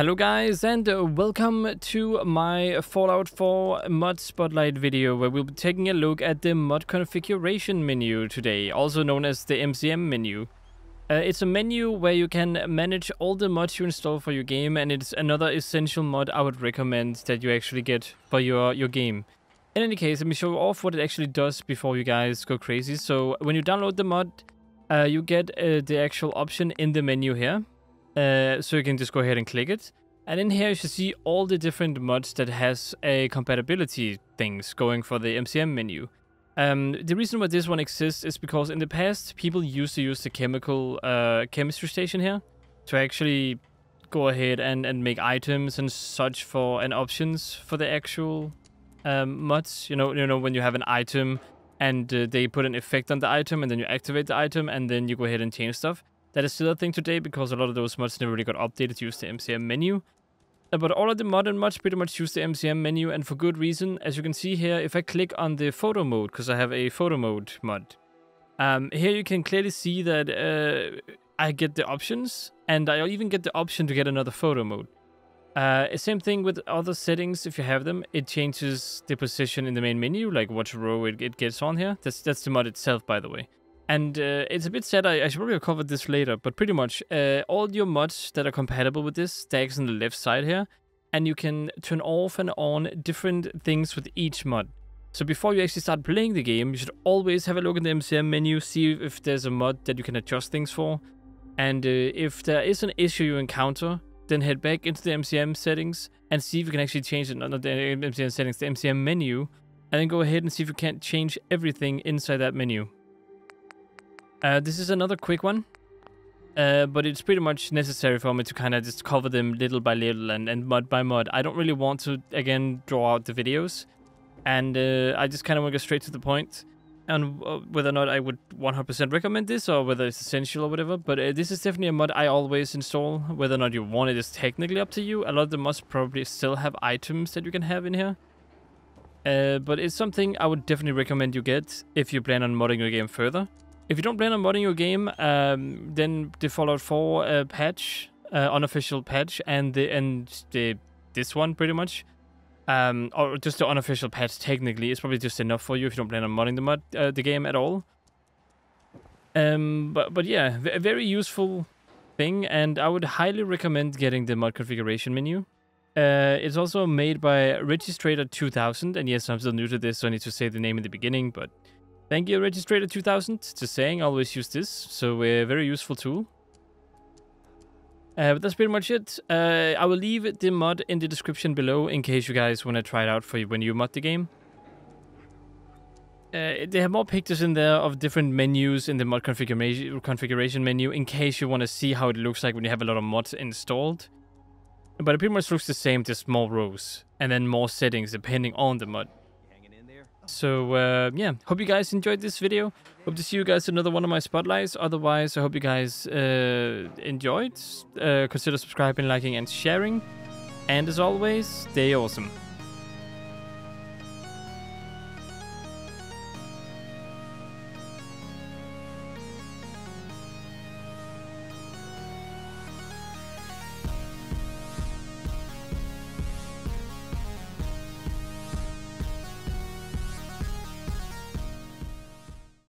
Hello guys and uh, welcome to my Fallout 4 mod spotlight video where we'll be taking a look at the mod configuration menu today, also known as the MCM menu. Uh, it's a menu where you can manage all the mods you install for your game and it's another essential mod I would recommend that you actually get for your, your game. In any case, let me show off what it actually does before you guys go crazy. So when you download the mod, uh, you get uh, the actual option in the menu here. Uh, so you can just go ahead and click it. And in here you should see all the different mods that has a compatibility things going for the MCM menu. Um, the reason why this one exists is because in the past people used to use the chemical uh, chemistry station here to actually go ahead and, and make items and such for and options for the actual um, mods. You know, you know when you have an item and uh, they put an effect on the item and then you activate the item and then you go ahead and change stuff. That is still a thing today because a lot of those mods never really got updated to use the MCM menu. Uh, but all of the modern mods pretty much use the MCM menu and for good reason. As you can see here, if I click on the photo mode, because I have a photo mode mod, um, here you can clearly see that uh, I get the options and I even get the option to get another photo mode. Uh, same thing with other settings, if you have them, it changes the position in the main menu, like what row it, it gets on here. That's, that's the mod itself, by the way. And uh, it's a bit sad, I, I, should probably have covered this later, but pretty much uh, all your mods that are compatible with this stacks on the left side here, and you can turn off and on different things with each mod. So before you actually start playing the game, you should always have a look in the MCM menu, see if there's a mod that you can adjust things for. And uh, if there is an issue you encounter, then head back into the MCM settings and see if you can actually change it, not the MCM settings, the MCM menu, and then go ahead and see if you can't change everything inside that menu. Uh, this is another quick one, uh, but it's pretty much necessary for me to kind of just cover them little by little and, and mod by mod. I don't really want to, again, draw out the videos, and uh, I just kind of want to go straight to the point on uh, whether or not I would 100% recommend this or whether it's essential or whatever. But uh, this is definitely a mod I always install. Whether or not you want it is technically up to you. A lot of the mods probably still have items that you can have in here. Uh, but it's something I would definitely recommend you get if you plan on modding your game further. If you don't plan on modding your game, um, then the Fallout 4 uh, patch, uh, unofficial patch, and the and the this one pretty much, um, or just the unofficial patch technically is probably just enough for you if you don't plan on modding the mod uh, the game at all. Um, but but yeah, a very useful thing, and I would highly recommend getting the mod configuration menu. Uh, it's also made by Registrator 2000, and yes, I'm still new to this, so I need to say the name in the beginning, but Thank you, Registrator 2000. Just saying, always use this. So a very useful tool. Uh, but that's pretty much it. Uh, I will leave the mod in the description below in case you guys want to try it out for you when you mod the game. Uh, they have more pictures in there of different menus in the mod configuration configuration menu in case you want to see how it looks like when you have a lot of mods installed. But it pretty much looks the same, just more rows and then more settings depending on the mod. So uh, yeah, hope you guys enjoyed this video. Hope to see you guys another one of my spotlights. Otherwise, I hope you guys uh, enjoyed. Uh, consider subscribing, liking, and sharing. And as always, stay awesome.